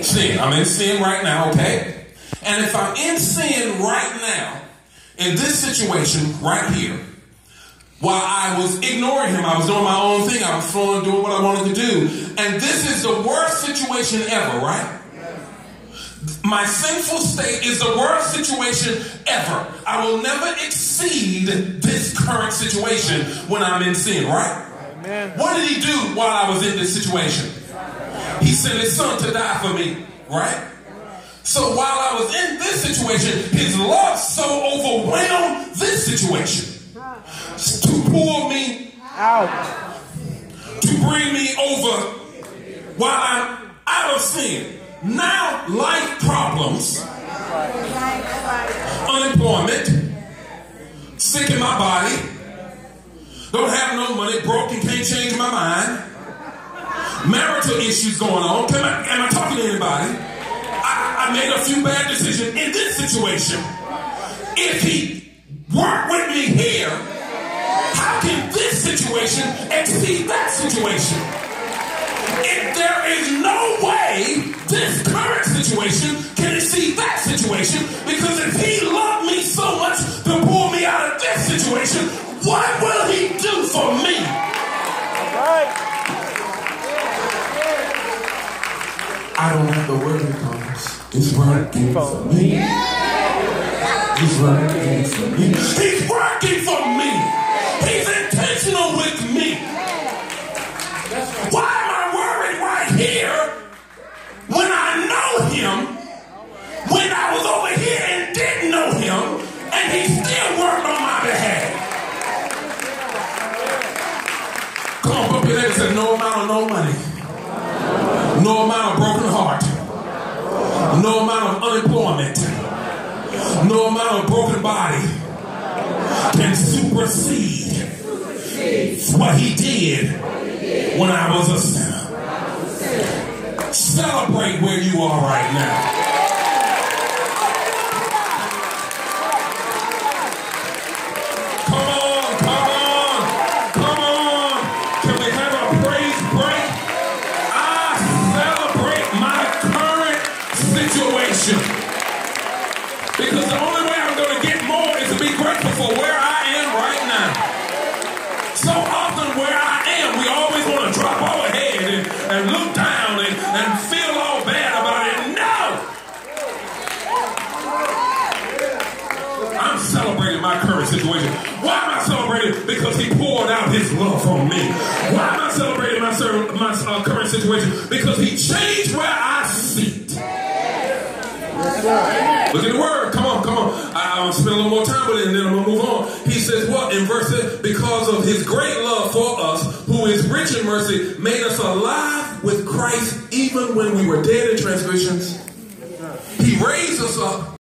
Sin. I'm in sin right now, okay? And if I'm in sin right now, in this situation right here, while I was ignoring him, I was doing my own thing, I was flowing, doing what I wanted to do. And this is the worst situation ever, right? My sinful state is the worst situation ever. I will never exceed this current situation when I'm in sin, right? Amen. What did he do while I was in this situation? He sent his son to die for me, right? So while I was in this situation, his love so overwhelmed this situation to pull me out, to bring me over while I'm out of sin. Now, life problems, unemployment, sick in my body, don't have no money, broken, can't change my mind, marital issues going on. Can I, am I talking to anybody? I, I made a few bad decisions in this situation. If he worked with me here, how can this situation exceed that situation? If there is no way this current situation I don't have to worry because it's working for me. It's working for me. He's working for me. He's intentional with me. Why am I worried right here when I know him when I was over here and didn't know him, and he still worked on my behalf. Come on, put your and no amount of no money, no amount of broken no amount of unemployment, no amount of broken body can supersede what he did when I was a sinner. Celebrate where you are right now. My current situation. Why am I celebrating? Because he poured out his love on me. Why am I celebrating my, my uh, current situation? Because he changed where I sit. Look at the word. Come on, come on. I, gonna spend a little more time with it and then I'm gonna move on. He says what in verse 8? Because of his great love for us, who is rich in mercy, made us alive with Christ even when we were dead in transgressions. He raised us up